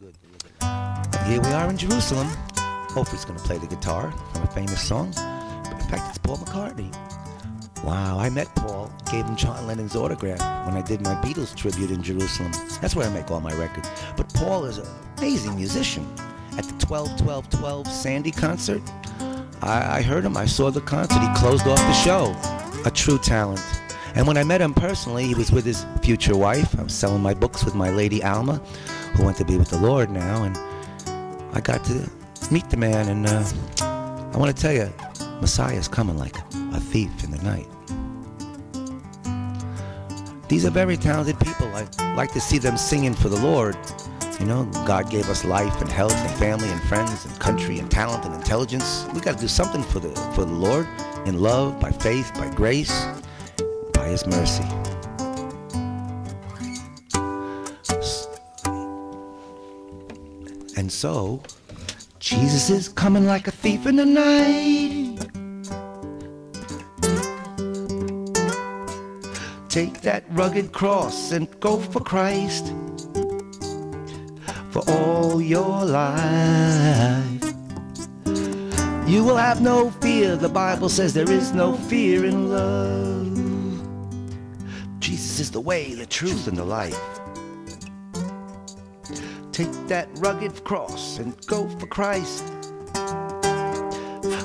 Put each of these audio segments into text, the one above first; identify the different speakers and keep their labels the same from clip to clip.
Speaker 1: good. Here we are in Jerusalem. Oprah's going to play the guitar from a famous song. But In fact, it's Paul McCartney. Wow, I met Paul, gave him John Lennon's autograph when I did my Beatles tribute in Jerusalem. That's where I make all my records. But Paul is an amazing musician. At the 12 12 12 Sandy concert, I, I heard him, I saw the concert, he closed off the show. A true talent. And when I met him personally, he was with his future wife. I was selling my books with my lady Alma, who went to be with the Lord now. And I got to meet the man, and uh, I want to tell you, Messiah is coming like a thief in the night. These are very talented people. I like to see them singing for the Lord. You know, God gave us life and health and family and friends and country and talent and intelligence. We got to do something for the for the Lord in love, by faith, by grace, by His mercy. And so, Jesus is coming like a thief in the night. Take that rugged cross and go for Christ for all your life. You will have no fear. The Bible says there is no fear in love. Jesus is the way, the truth, and the life. Take that rugged cross and go for Christ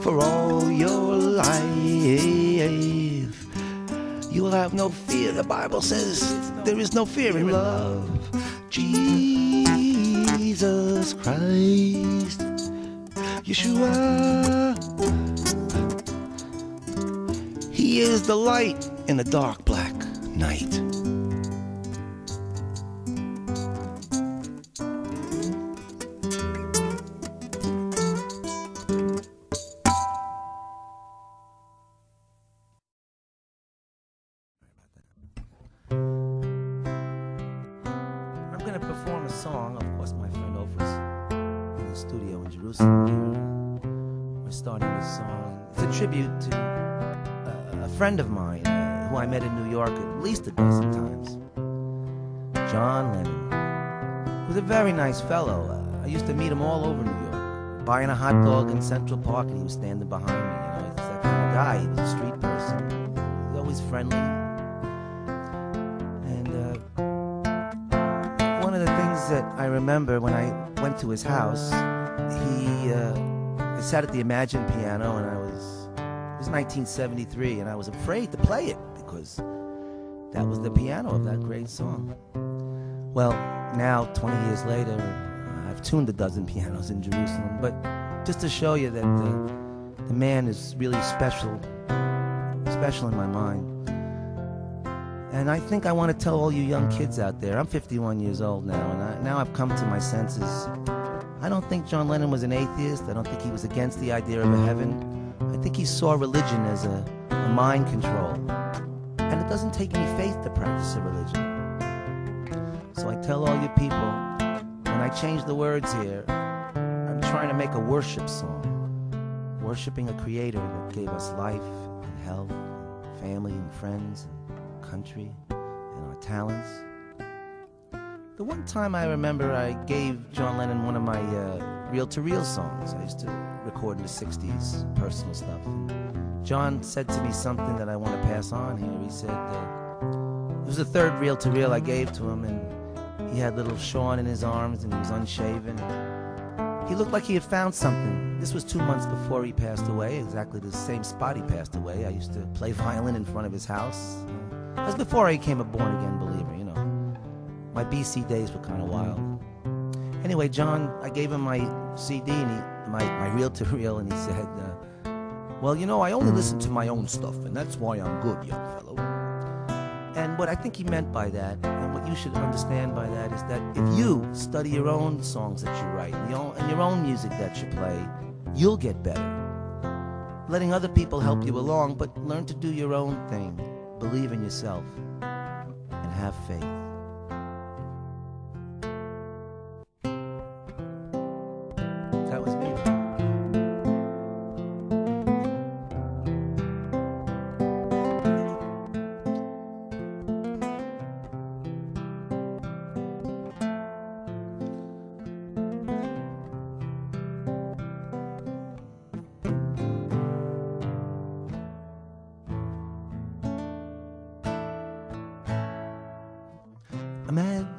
Speaker 1: for all your life. You will have no fear. The Bible says there is no fear in love. Jesus Christ, Yeshua. He is the light in the dark black night. Going to perform a song. Of course, my friend Oprah's in the studio in Jerusalem. We're starting this song. It's a tribute to uh, a friend of mine uh, who I met in New York at least a dozen times. John Lennon. He was a very nice fellow. Uh, I used to meet him all over New York, buying a hot dog in Central Park, and he was standing behind me. You know, he's that kind of guy. He was a street person. He was always friendly. That I remember when I went to his house, he uh, I sat at the Imagine piano, and I was it was 1973, and I was afraid to play it because that was the piano of that great song. Well, now 20 years later, I've tuned a dozen pianos in Jerusalem, but just to show you that the, the man is really special, special in my mind. And I think I want to tell all you young kids out there, I'm 51 years old now, and I, now I've come to my senses. I don't think John Lennon was an atheist. I don't think he was against the idea of a heaven. I think he saw religion as a, a mind control. And it doesn't take any faith to practice a religion. So I tell all you people, when I change the words here, I'm trying to make a worship song. Worshiping a creator that gave us life and health, family and friends, and country, and our talents. The one time I remember I gave John Lennon one of my uh, reel-to-reel songs. I used to record in the 60s, personal stuff. John said to me something that I want to pass on here. He said, uh, it was the third reel-to-reel I gave to him, and he had little Sean in his arms, and he was unshaven. He looked like he had found something. This was two months before he passed away, exactly the same spot he passed away. I used to play violin in front of his house. Was before I became a born-again believer, you know. My BC days were kind of wild. Anyway, John, I gave him my CD and he, my, my reel-to-reel, and he said, uh, well, you know, I only listen to my own stuff, and that's why I'm good, young fellow. And what I think he meant by that, and what you should understand by that, is that if you study your own songs that you write and your own music that you play, you'll get better. Letting other people help you along, but learn to do your own thing. Believe in yourself and have faith.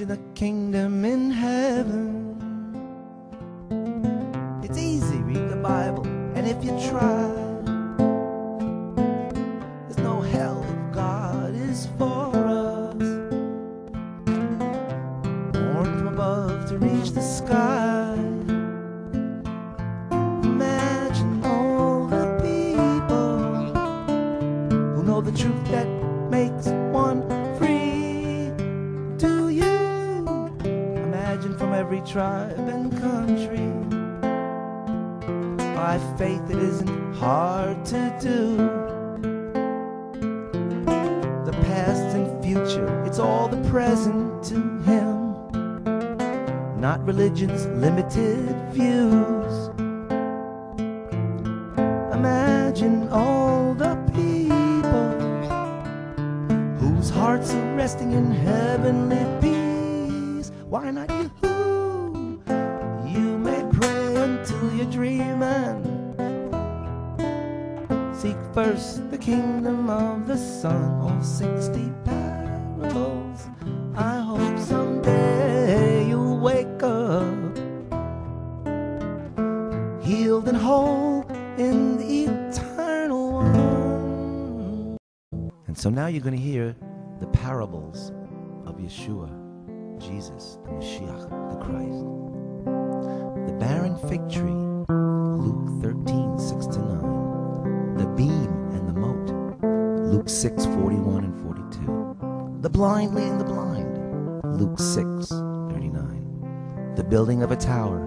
Speaker 1: A kingdom in heaven. It's easy, read the Bible, and if you try, tribe and country? By faith, it isn't hard to do. The past and future, it's all the present to Him. Not religion's limited views. Imagine all the people whose hearts are resting in heavenly peace. Why not you? You're dreaming. Seek first the kingdom of the Son. All 60 parables. I hope someday you'll wake up healed and whole in the eternal one. And so now you're going to hear the parables of Yeshua, Jesus, the Messiah, the Christ. The barren fig tree, Luke 13, 6 to 9. The beam and the mote, Luke 6, 41 and 42. The blind leading the blind, Luke 6, 39. The building of a tower,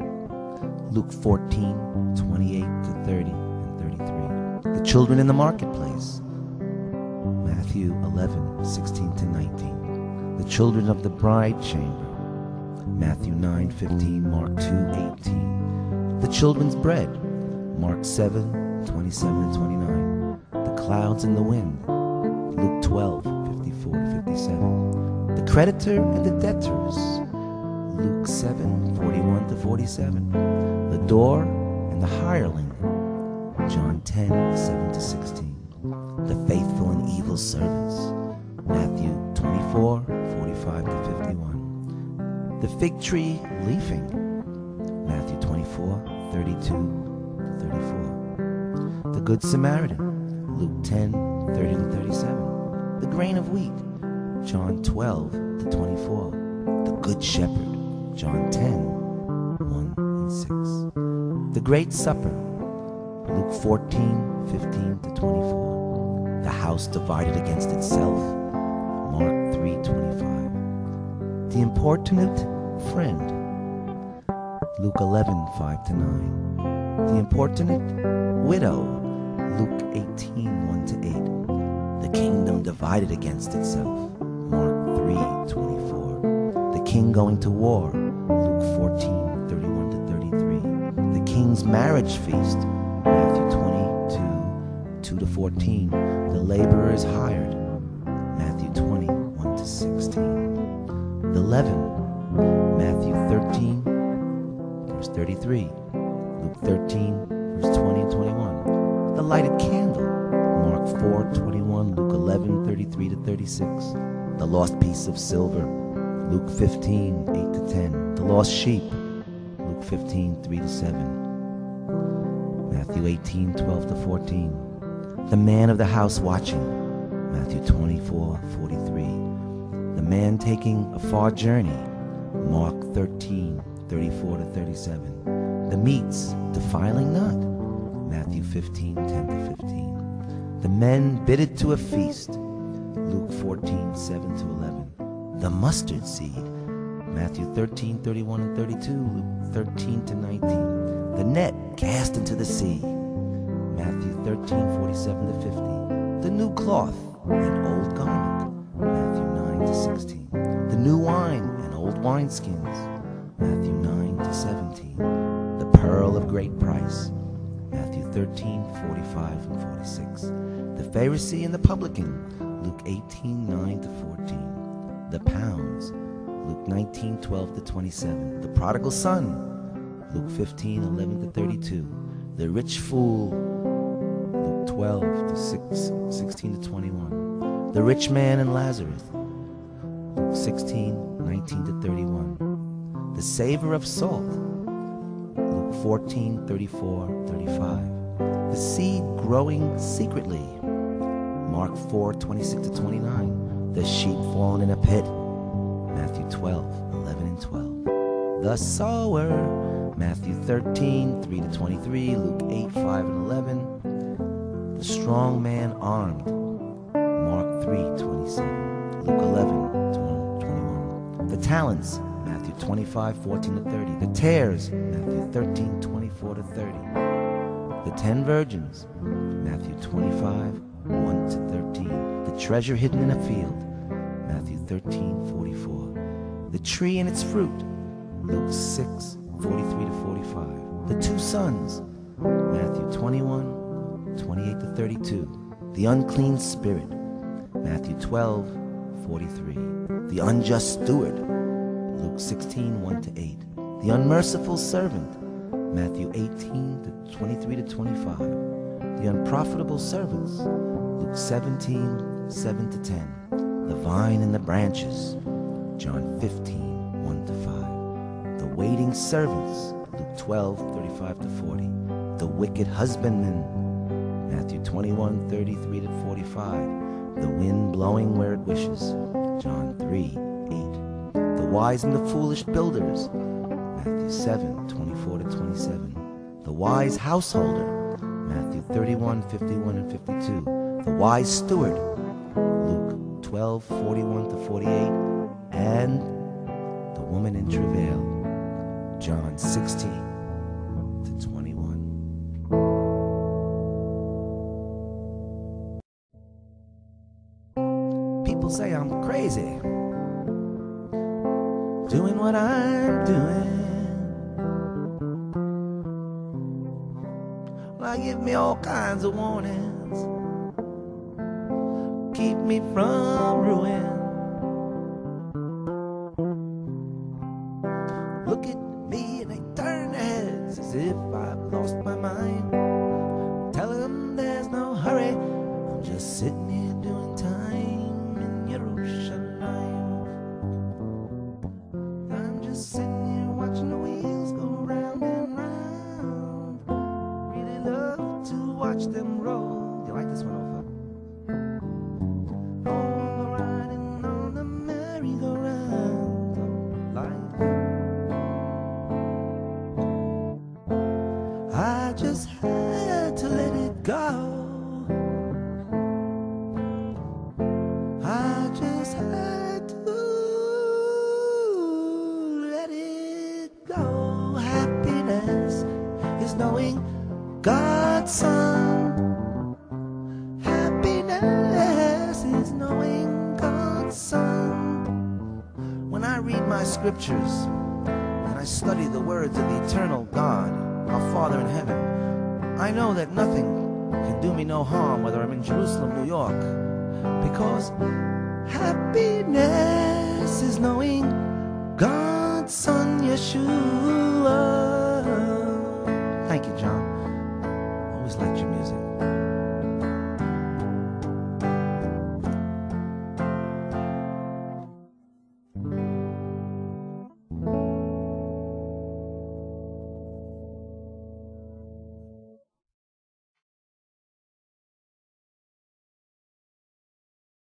Speaker 1: Luke 14, 28 to 30 and 33. The children in the marketplace, Matthew 11, 16 to 19. The children of the bride chamber, Matthew 9, 15, Mark 2, 18. The children's bread, Mark 7, 27 and 29. The clouds and the wind, Luke 12, 54 to 57. The creditor and the debtors, Luke 7, 41 to 47. The door and the hireling, John 10, 7 to 16. The faithful and evil servants, Matthew 24, 45 to 51. The fig tree leafing, Matthew 24, 32 to 34. The Good Samaritan, Luke 10, 30 to 37. The grain of wheat, John 12 to 24. The Good Shepherd, John 10, 1 and 6. The Great Supper, Luke 14, 15 to 24. The house divided against itself, Mark 3, 25. The importunate friend, Luke 11, 5 to 9. The importunate widow, Luke 18, 1 to 8. The kingdom divided against itself, Mark 3, 24. The king going to war, Luke 14, 31 to 33. The king's marriage feast, Matthew 22, 2 to 14. The laborer is hired, Matthew 20, 1 to 16. The leaven, Matthew 13, verse 33. Luke 13, verse 20 and 21. The lighted candle, Mark 4, 21, Luke 11, 33 to 36. The lost piece of silver, Luke 15, 8 to 10. The lost sheep, Luke 15, 3 to 7. Matthew 18, 12 to 14. The man of the house watching, Matthew 24, 43. The man taking a far journey, Mark 13, 34 to 37. The meats defiling not, Matthew 15, 10 to 15. The men bidded to a feast, Luke 14, 7 to 11. The mustard seed, Matthew 13, 31 and 32, Luke 13 to 19. The net cast into the sea, Matthew 13, 47 to 50. The new cloth and old garment, Matthew 9 to 16. The new wine and old wineskins, Matthew 9 to 17. The pearl of great price, Matthew 13, 45 and 46. The Pharisee and the publican, Luke 18, 9 to 14. The pounds, Luke 19, 12 to 27. The prodigal son, Luke 15, 11 to 32. The rich fool, Luke 12 to 6, 16 to 21. The rich man and Lazarus, Luke 16, 19 to 31. The savor of salt, Luke 14, 34, 35. The seed growing secretly, Mark 4, 26 to 29. The sheep fallen in a pit, Matthew 12, 11 and 12. The sower, Matthew 13, 3 to 23, Luke 8, 5 and 11. The strong man armed, Mark 3, 27, Luke 11, 21. The talents, Matthew 25, 14 to 30. The tares, Matthew 13, 24 to 30. The ten virgins, Matthew 25, 1 to 13. The treasure hidden in a field, Matthew 13, 44. The tree and its fruit, Luke 6, 43 to 45. The two sons, Matthew 21, 28 to 32. The unclean spirit, Matthew 12, 43. The unjust steward, Luke 16, 1 to 8. The unmerciful servant, Matthew 18 to 23 to 25. The unprofitable servants, Luke 17, 7 to 10. The vine and the branches, John 15, 1 to 5. The waiting servants, Luke 12, 35 to 40. The wicked husbandman, Matthew 21, 33 to 45. The wind blowing where it wishes, John 3, 8. Wise and the foolish builders, Matthew 7, 24 to 27. The wise householder, Matthew 31, 51 and 52. The wise steward, Luke 12, 41 to 48. And the woman in travail, John 16 to 21. People say I'm crazy, what I'm doing. Well, give me all kinds of warnings, keep me from ruin. Watch them roll. You like this one? On the riding on the merry-go-round. I just had to let it go. I just had to let it go. Happiness is knowing God's Son. My scriptures and I study the words of the eternal God, our Father in heaven, I know that nothing can do me no harm whether I'm in Jerusalem, New York, because happiness is knowing.